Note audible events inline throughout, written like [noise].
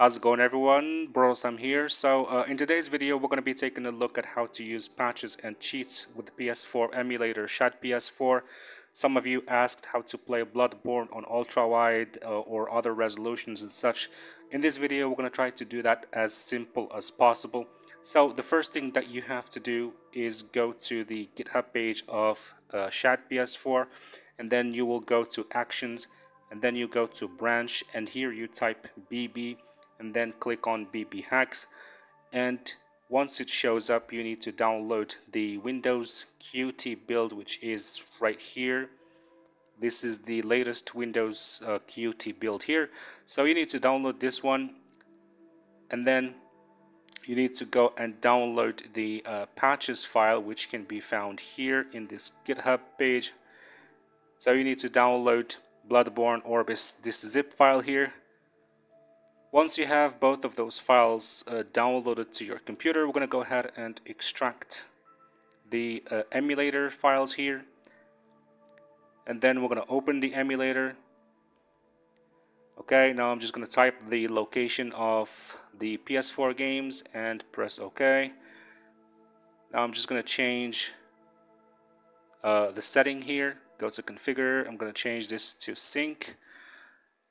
How's it going everyone? BrutalSam here. So uh, in today's video we're going to be taking a look at how to use patches and cheats with the PS4 emulator shadPS4. Some of you asked how to play Bloodborne on ultra wide uh, or other resolutions and such. In this video we're going to try to do that as simple as possible. So the first thing that you have to do is go to the GitHub page of uh, shadPS4 and then you will go to actions and then you go to branch and here you type bb and then click on bb hacks. And once it shows up you need to download the windows qt build which is right here. This is the latest windows uh, qt build here. So you need to download this one and then you need to go and download the uh, patches file which can be found here in this github page. So you need to download bloodborne orbis this zip file here once you have both of those files uh, downloaded to your computer, we're going to go ahead and extract the uh, emulator files here. And then we're going to open the emulator. Okay, now I'm just going to type the location of the PS4 games and press OK. Now I'm just going to change uh, the setting here. Go to configure. I'm going to change this to sync.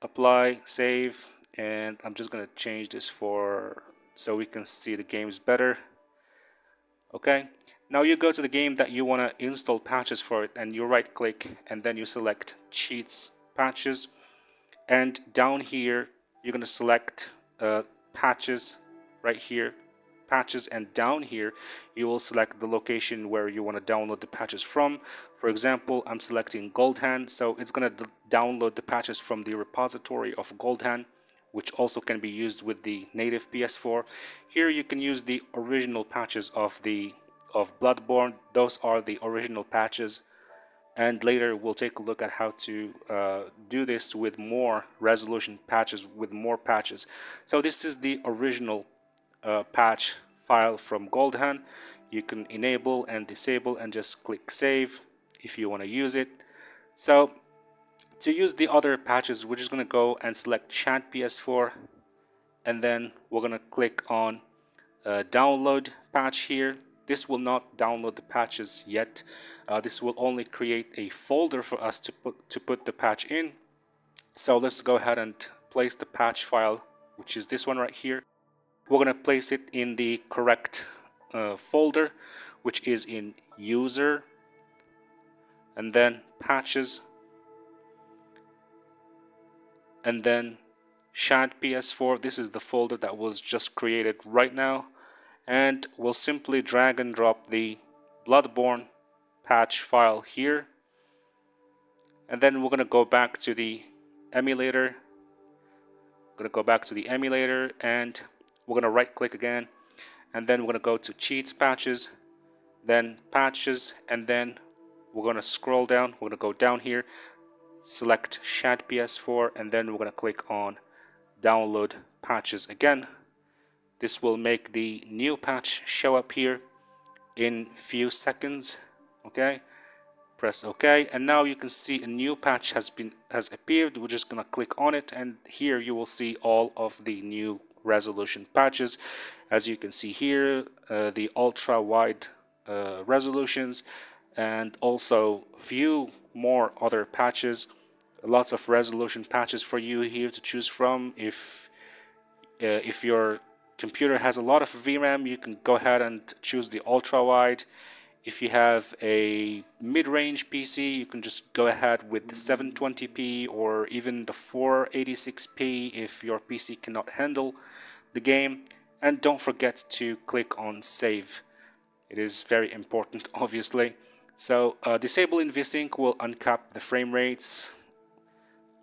Apply, save, and I'm just gonna change this for so we can see the games better. Okay? Now you go to the game that you want to install patches for it and you right click and then you select cheats patches. And down here you're gonna select uh, patches right here. Patches and down here you will select the location where you want to download the patches from. For example I'm selecting GoldHEN so it's gonna download the patches from the repository of GoldHEN which also can be used with the native PS4. Here you can use the original patches of the of Bloodborne. Those are the original patches. And later we'll take a look at how to uh, do this with more resolution patches, with more patches. So this is the original uh, patch file from GoldHEN. You can enable and disable and just click save if you want to use it. So to use the other patches, we're just going to go and select shadPS4 and then we're going to click on uh, download patch here. This will not download the patches yet. Uh, this will only create a folder for us to put, to put the patch in. So let's go ahead and place the patch file, which is this one right here. We're going to place it in the correct uh, folder, which is in user and then patches and then shadPS4 this is the folder that was just created right now. And we'll simply drag and drop the Bloodborne patch file here. And then we're gonna go back to the emulator. Gonna go back to the emulator and we're gonna right click again. And then we're gonna go to cheats patches then patches and then we're gonna scroll down. We're gonna go down here select shadPS4 and then we're going to click on download patches again. This will make the new patch show up here in few seconds okay? Press ok and now you can see a new patch has been has appeared. We're just gonna click on it and here you will see all of the new resolution patches. As you can see here uh, the ultra wide uh, resolutions and also few more other patches. Lots of resolution patches for you here to choose from. If uh, if your computer has a lot of VRAM you can go ahead and choose the ultra wide if you have a mid-range PC you can just go ahead with the 720p or even the 486p if your PC cannot handle the game. And don't forget to click on save. It is very important [laughs] obviously so uh, disable InVSync will uncap the frame rates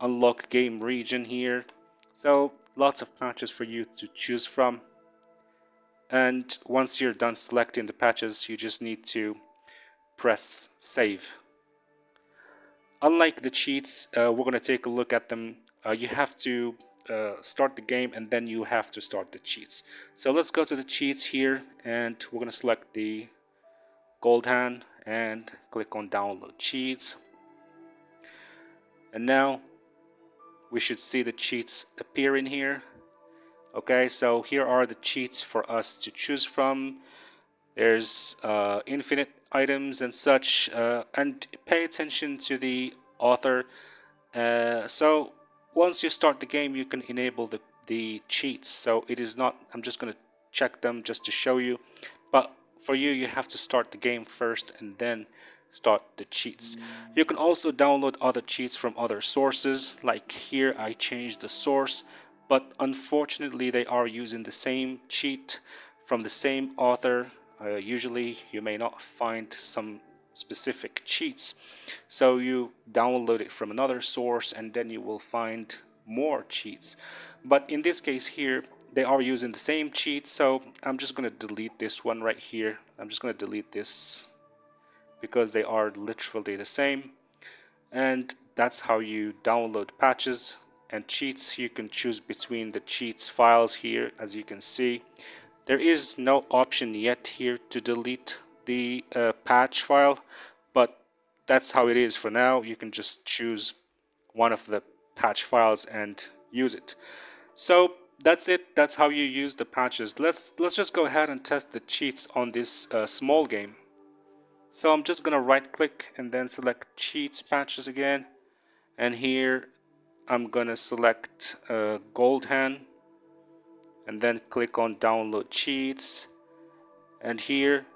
unlock game region here. So lots of patches for you to choose from. And once you're done selecting the patches you just need to press save. Unlike the cheats uh, we're going to take a look at them. Uh, you have to uh, start the game and then you have to start the cheats. So let's go to the cheats here and we're going to select the GoldHEN and click on download cheats. And now we should see the cheats appear in here. Okay so here are the cheats for us to choose from. There's uh, infinite items and such uh, and pay attention to the author. Uh, so once you start the game you can enable the, the cheats. So it is not I'm just gonna check them just to show you. But for you you have to start the game first and then start the cheats. You can also download other cheats from other sources like here I changed the source but unfortunately they are using the same cheat from the same author. Uh, usually you may not find some specific cheats. So you download it from another source and then you will find more cheats. But in this case here they are using the same cheat so I'm just gonna delete this one right here. I'm just gonna delete this because they are literally the same. And that's how you download patches and cheats. You can choose between the cheats files here as you can see. There is no option yet here to delete the uh, patch file but that's how it is for now. You can just choose one of the patch files and use it. So that's it. That's how you use the patches. Let's let's just go ahead and test the cheats on this uh, small game. So I'm just gonna right click and then select cheats patches again. And here I'm gonna select uh, GoldHEN and then click on download cheats. And here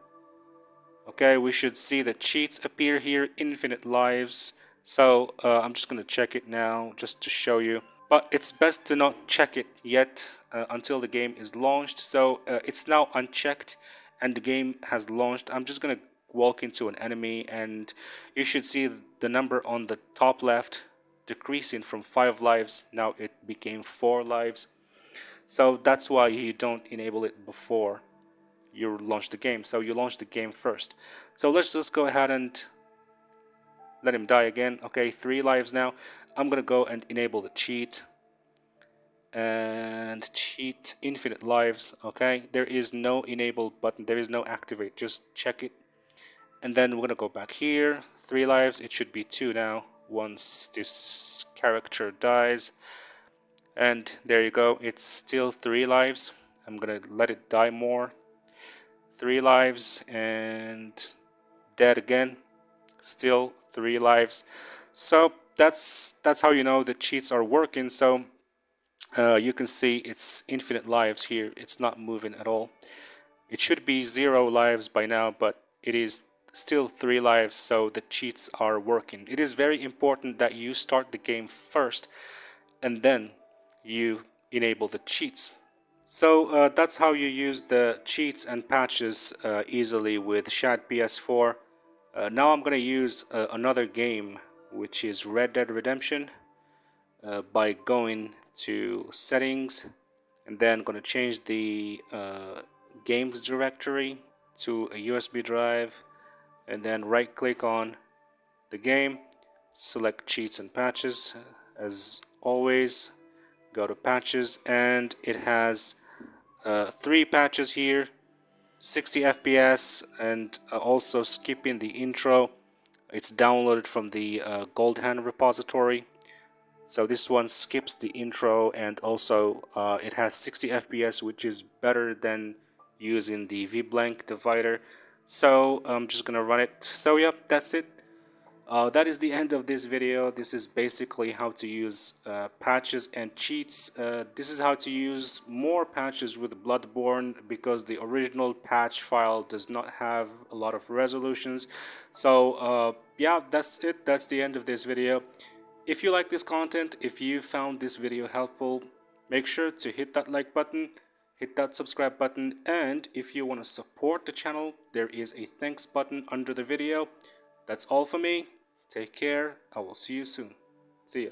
okay we should see the cheats appear here infinite lives. So uh, I'm just gonna check it now just to show you but it's best to not check it yet uh, until the game is launched so uh, it's now unchecked and the game has launched I'm just gonna walk into an enemy and you should see the number on the top left decreasing from 5 lives now it became 4 lives so that's why you don't enable it before you launch the game. So you launch the game first. So let's just go ahead and let him die again. Okay, three lives now. I'm gonna go and enable the cheat and cheat infinite lives okay? There is no enable button. There is no activate. Just check it. And then we're gonna go back here. Three lives. It should be two now. Once this character dies. And there you go. It's still three lives. I'm gonna let it die more. Three lives and dead again. Still three lives. So that's that's how you know the cheats are working so uh, you can see it's infinite lives here it's not moving at all it should be zero lives by now but it is still three lives so the cheats are working it is very important that you start the game first and then you enable the cheats. So uh, that's how you use the cheats and patches uh, easily with shadPS4. Uh, now I'm going to use uh, another game which is Red Dead Redemption uh, by going to settings and then going to change the uh, games directory to a USB drive and then right click on the game select cheats and patches. As always go to patches and it has uh, three patches here 60 FPS and uh, also skipping the intro it's downloaded from the uh, GoldHEN repository. So this one skips the intro and also uh, it has 60 FPS which is better than using the VBlank divider. So I'm just gonna run it. So yeah, that's it uh, that is the end of this video. This is basically how to use uh, patches and cheats. Uh, this is how to use more patches with Bloodborne because the original patch file does not have a lot of resolutions. So uh, yeah, that's it. That's the end of this video. If you like this content, if you found this video helpful, make sure to hit that like button, hit that subscribe button, and if you want to support the channel, there is a thanks button under the video. That's all for me. Take care. I will see you soon. See ya.